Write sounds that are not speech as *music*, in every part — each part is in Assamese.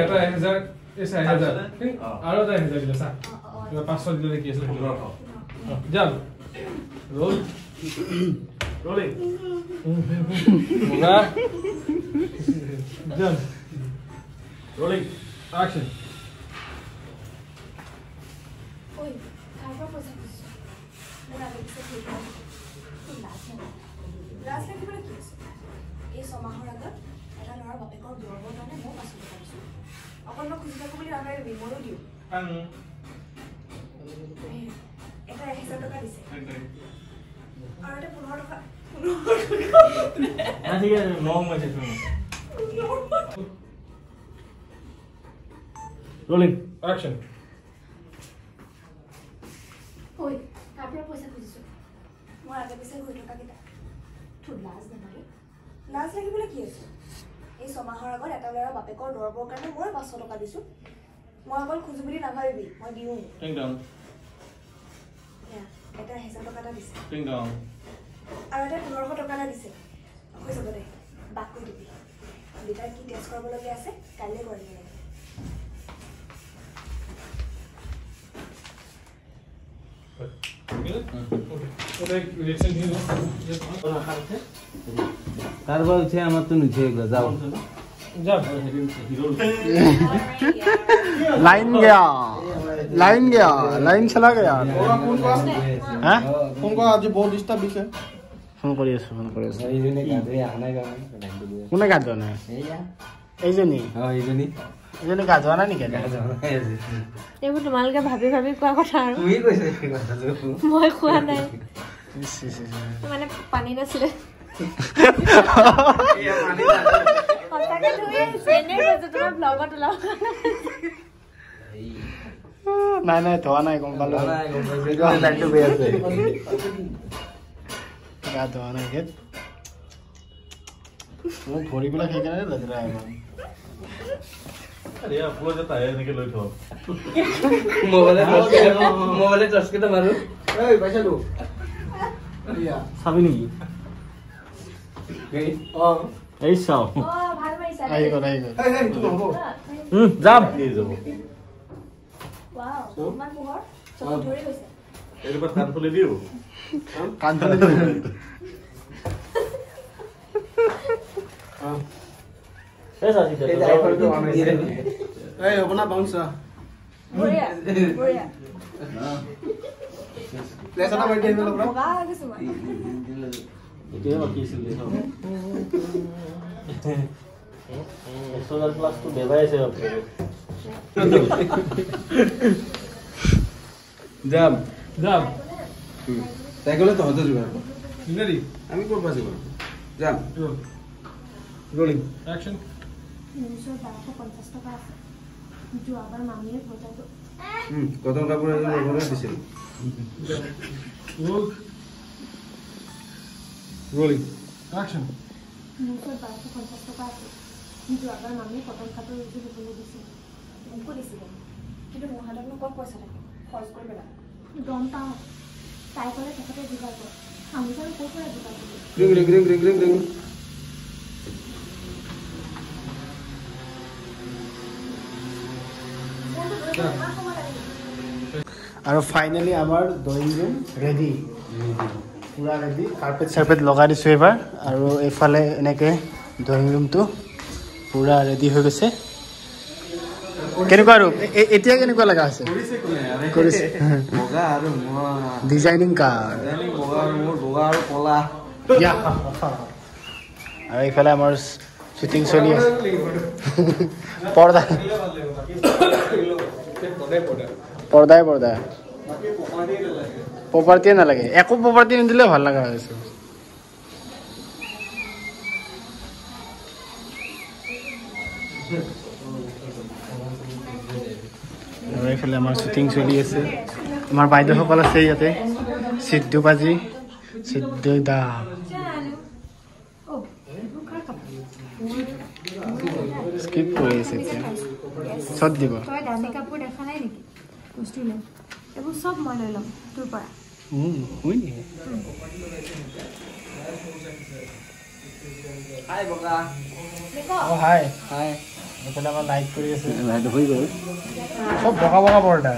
এটা এহেজাৰ এই চাৰি হেজাৰ আৰু এটা এহেজাৰ দিলে চা কিবা পাঁচশ দিলে নেকি আছিলে যাম ৰোল ৰোলিং মুগা যাম ৰোলিং একশ্যন ঐ কাৰ পৰা এই ছমাহৰ আগত এটা ল'ৰাৰ বাপেকৰ গৌৰৱৰ কাৰণে মই পাঁচশ টকা দিছোঁ অকল মই খুজি থাকোঁ বুলি নাভাবিবি ময়ো দিওঁ। এটা এহেজাৰ টকা দিছে। আৰু এটা পোন্ধৰ টকা ৰোলিং একশ্যন ঐ কাৰ পৰা পইচা খুজিছোঁ মোৰ আগে পিছে হৈ থকাকেইটা তোৰ লাজ নালাগে লাজ লাগিবলৈ কি আছে? এই ছমাহৰ আগত এটা ল'ৰা বাপেকৰ দৰবৰ কাৰণে মই পাঁচশ টকা দিছোঁ। মই অকল খোজো বুলি নাভাবিবি মই দিওঁ। এটা এহেজাৰ টকা এটা দিছে। আৰু এটা পোন্ধৰশ টকা এটা দিছে। হৈ যাব দে বাক কৈ দিবি। দেউতাৰ কি টেষ্ট কৰাবলগীয়া আছে কাইলৈ কৰিব লাগে তার বা উঠে আমার তো নিচে গেল যাও। লাইন গেয়া লাইন গেয়া লাইন চলা গেয়া। ওরা কোন কো হ্যাঁ? কোন কো ফোন করি আছে ফোন করি আছে। এইজনে গাদ রে আনা গাদ কোন গাদ না? এইয়া। এইজনি? হ্যাঁ এইজনি। এইজনে ভাবি ভাবি কোৱা কথা আৰু। মই কোয়া নাই। মানে পানী নাছিলে এয়া পানী নাখায়। সঁচাকে ধুই আহিছো এনেই কৈছো তোমাৰ ব্লগত ওলাব নাই নাই ধোৱা নাই গম পালো নাই, গম পাইছো। এইটো লাইনটো বেয়া আছে। গা ধোৱা নাই ধেত মোক ভৰিবিলাক সেইকাৰণে লেতেৰা ইমান মোবাইলে টৰ্চ কেইটা- মোবাইলে টৰ্চ কেইটা মাৰো এই চাবি নেকি এই চাওঁ আহি গ'ল আহি গ'ল যাম ৱাও ইমান পোহৰ চকু ধৰি গৈছে কাণ ফালি এই আইফোনটো on হৈছে। এই হ'ব না বাউন্সা এটা আহিব বাকী আছিলে হাজাৰ প্লাছটো আছে যাম যাম তাই গ'লে তহঁতে যোগাৰ। ৰেডি আমি ক'ৰ পৰা যোগাৰ কৰিম? যাম ৰোলিং। একশ্যন পঞ্চাছ টকা কটন কাপোৰ এযোৰ ল'বলৈ দিছিল। ৰোল ৰোলিং একশ্যন মোৰ ওচৰত বাৰশ পঞ্চাছ টকা আছে যোৱাবাৰ মামীয়ে কটন কাপোৰ এযোৰ ল'বলৈ দিছিল মোকো দিছিলে কিন্তু মোৰ হাততনো ক'ত পইচা থাকে খৰচ কৰি পেলাই গম পাওঁ তাই ক'লে তেখেতে যোগাৰ কৰে আমি বাৰু ক'ৰ পৰা যোগাৰ কৰিম ring ring ring ring ring ring আৰু ফাইনেলি আমাৰ ড্ৰয়িং ৰুম ৰেডি পূৰা ৰেডি কাৰ্পেট চাৰ্পেট লগাই দিছোঁ এইবাৰ। আৰু এইফালে এনেকৈ ড্ৰয়িং ৰুমটো পূৰা ৰেডি হৈ গৈছে। কেনেকুৱা এ- এতিয়া কেনেকুৱা লগা হৈছে? কৰিছে আৰু ডিজাইনিং কাৰ আৰু আৰু আৰু এইফালে আমাৰ শ্বুটিং চলি আছে। *laughs* পৰ্দা। পৰ্দাই পৰ্দা। প্ৰপাৰ্টিয়ে নালাগে। একো প্ৰপাৰ্টি নিদিলে ভাল লগা হৈছে এইফালে আমাৰ শ্বুটিং চলি আছে। আমাৰ বাইদেউসকল আছে ইয়াতে। সিদ্ধু বাজি সিদ্ধু দা। স্কিপ কৰি আছে এতিয়া। চত দিব। এইবোৰ চব মই লৈ ল'ম তোৰ পৰা। উম, হয় নেকি? হাই বগা। অ হাই হাই এইফালে আমাৰ লাইট কৰি আছে। লাইট হৈ গ'ল। চব বগা বগা পৰ্দা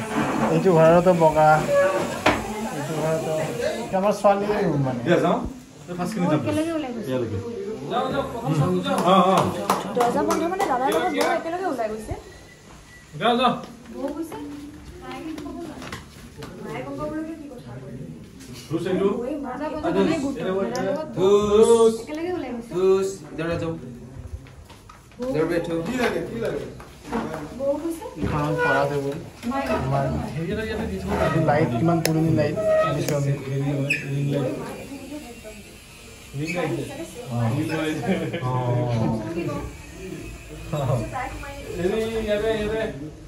এইটো ঘৰতো বগা। এইটো ঘৰতো এইটো আমাৰ ছোৱালীৰ ৰুম মানে। একেলগে ওলাই গৈছে। যাওঁ যাওঁ প্ৰথম চাউলটো যাওঁ। দৰ্জা বন্ধ মানে দাদাৰ লগত বৌ একেলগে ওলাই গৈছে যাওঁ যাওঁ বৌ গৈছে মায়ে কিন্তু ক'ব নোৱাৰে মায়ে গম পাবলৈকে কি কথা কয় ধুচ এইটো বৌয়ে দৰ্জা বন্ধ মানে গোট দাদাৰ লগত বৌ ধুচ দৌৰা যাওঁ দৌৰবে থু কি লাগে কি লাগে? লাইট কিমান পুৰণি লাইট?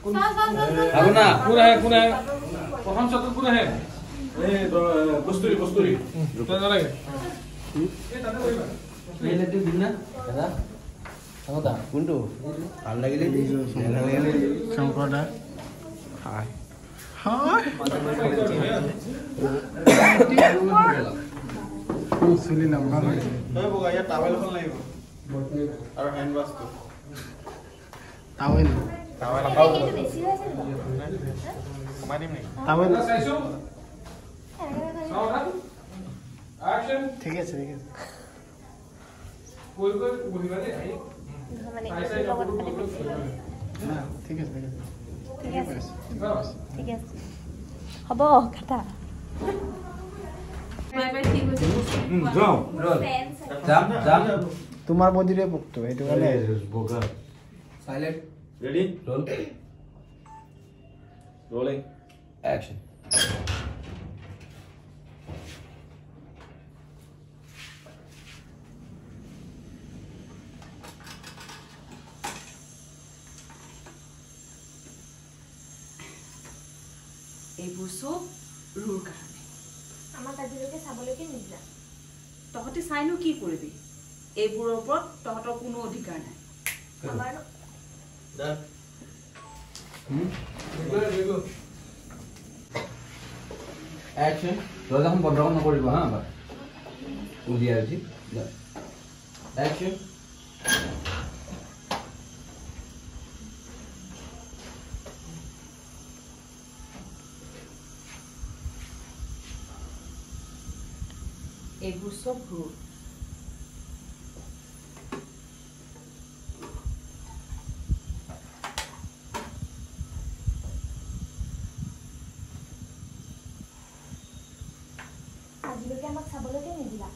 কোন আহে কোন আহে? প্ৰথম শ্বটত কোন আহে? কস্তুৰী কস্তুৰী নালাগে কোনটো ভাল লাগিলে শংকৰ দা হাই চুলি ইয়াত টাৱেল এখন লাগিব আৰু হেণ্ড ৱাছটো টাৱেল টাৱেল টাৱেল চাইছো চাওঁ না একশ্যন ঠিক আছে ঠিক আছে ঠিক আছে ঠিক আছে হ'ব তোমাৰ বডিৰে পোকটো সেইটো কাৰণে silent ready roll rolling action এইবোৰ চব ৰুৰ কাৰণে। আমাক আজিলৈকে চাবলৈকে নিদিলা। তহঁতি চাইনো কি কৰিবি? এইবোৰৰ ওপৰত তহঁতৰ কোনো অধিকাৰ নাই। একশ্যন দৰ্জাখন বন্ধ নকৰিব হা উলিয়াই উঠি একশ্যন আজিলৈকে আমাক চাবলৈকে নিদিলা।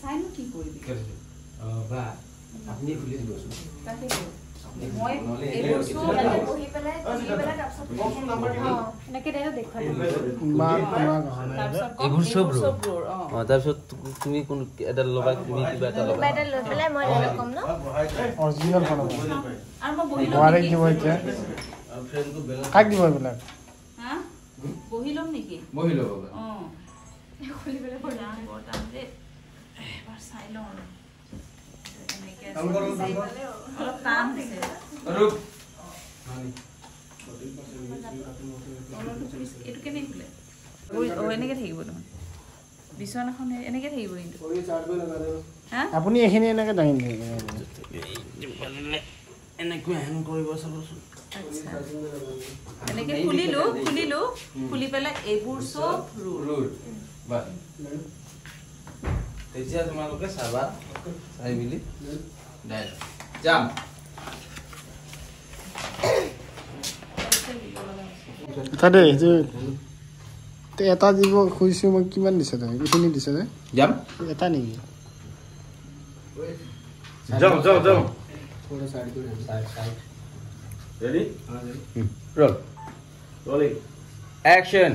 চাইনো কি কৰিবি? বা আপুনি খুলি দিবচোন। তাকে মই নহ'লে এইবোৰ এইবোৰ চব অ। অঁ তাৰপিছত তুমি কোন এটা ল'বা তুমি কিবা এটা ল'বা। এটা লৈ পেলাই মই ডাইৰেক্ট ক'ম ন? অৰিজিনেলখন হ'ব আৰু মই বহি ল'ম নোৱাৰে নেকি? দিব এতিয়া কাক দিব এইবিলাক? হা? বহি ল'ম নেকি? বহি ল'ব অ। খুলিবলৈ বৰ টান বৰ টান দেই এবাৰ চাই লওঁ আৰু। এনেকে আছে। অলপ টান আছে এইটো কেনেকে খোলে অ, এনেকে থাকিব তোমাৰ বিচনাখন এনেকে থাকিব কিন্তু হা আপুনি এইখিনি এনেকৈ দাঙি দিয়ে। এনেকৈ হেং কৰিব চাবচোন। আচ্ছা এনেকে খুলিলো খুলিলো খুলি পেলাই এইবোৰ চব ৰুল। ৰুল বা। তেতিয়া তোমালোকে চাবা চাই মেলি। যাম এটা দেই যে তে এটা দিব খুজিছোঁ মই কিমান দিছে তই এইখিনি দিছে যে যাম এটা নেকি যাওঁ যাওঁ যাওঁ ready roll rolling action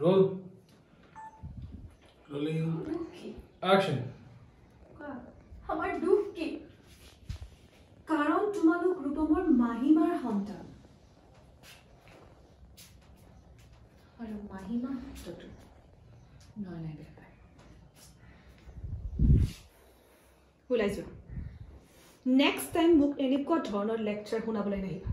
roll rolling action আমাৰ দুখ কি কাৰণ তোমালোক ৰূপমৰ মাহীমাৰ সন্তান আৰু মাহীমা শব্দটো ওলাই যোৱা নেক্সট টাইম মোক এনেকুৱা ধৰণৰ লেকচাৰ শুনাবলৈ নাহিবা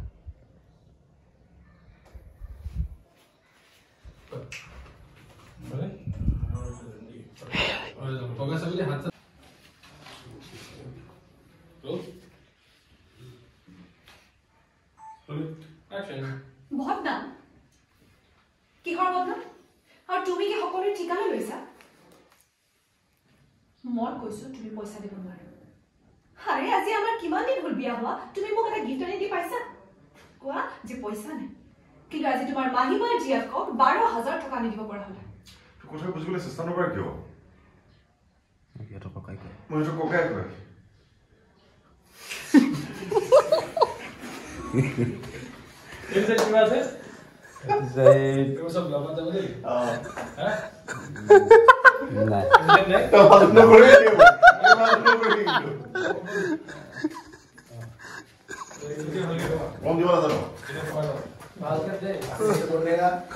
Póngase bien, হাত Roll. Roll. Action. বদনাম কিহৰ বদনাম আৰু তুমি কি সকলোৰে ঠিকালৈ লৈছা? মই কৈছো তুমি পইচা দিব নোৱাৰা। আৰে আজি আমাৰ কিমান দিন হ'ল বিয়া হোৱা? তুমি মোক এটা গিফ্ট আনি দি পাইছা? কোৱা যে পইচা নাই। কিন্তু আজি তোমাৰ মাহীমাৰ জীয়েকক বাৰ হাজাৰ টকা আনি দিব পৰা হ'লে। কথা বুজিবলৈ চেষ্টা নকৰা কিয়? সিহঁতৰ ককাই কয় মই সেইটো ককাই কয় এই যে কিবা আছে যে এইবোৰ চব লগত যাব দেই হা নাই বুজিলে নাই? নকৰিয়ে দিব নকৰিয়ে দিব এইটো হ'লে ক'বা। কম দিব নাজানো এইটো ক'বা ন। ভালকে দেই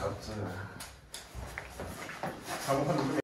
আচ্ছা খাবখন